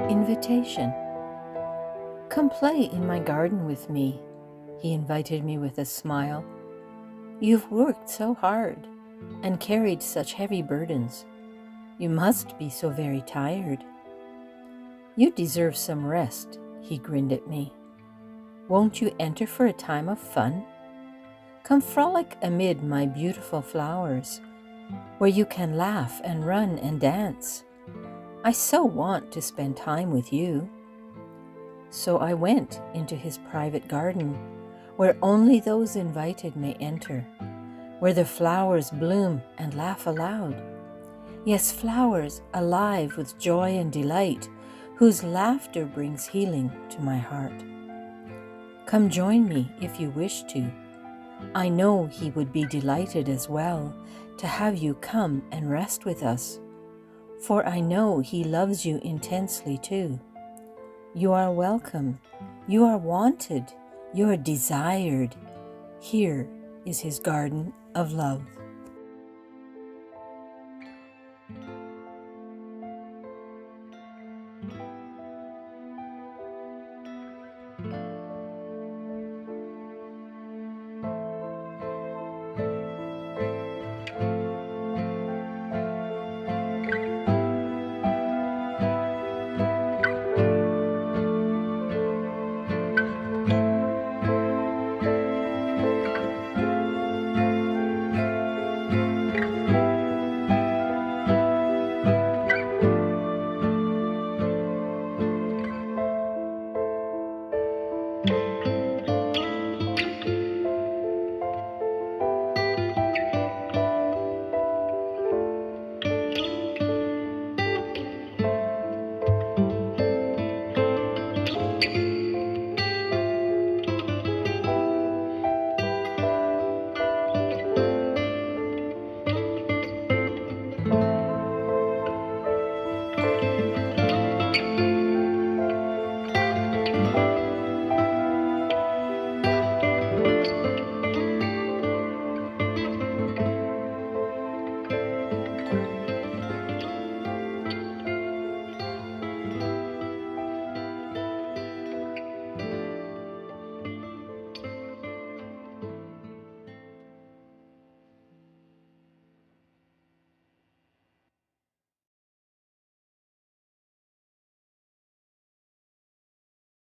Invitation. Come play in my garden with me, he invited me with a smile. You've worked so hard and carried such heavy burdens. You must be so very tired. You deserve some rest, he grinned at me. Won't you enter for a time of fun? Come frolic amid my beautiful flowers, where you can laugh and run and dance. I so want to spend time with you. So I went into his private garden, where only those invited may enter, where the flowers bloom and laugh aloud. Yes, flowers alive with joy and delight, whose laughter brings healing to my heart. Come join me if you wish to. I know he would be delighted as well to have you come and rest with us, for I know he loves you intensely too. You are welcome, you are wanted, you are desired. Here is his garden of love.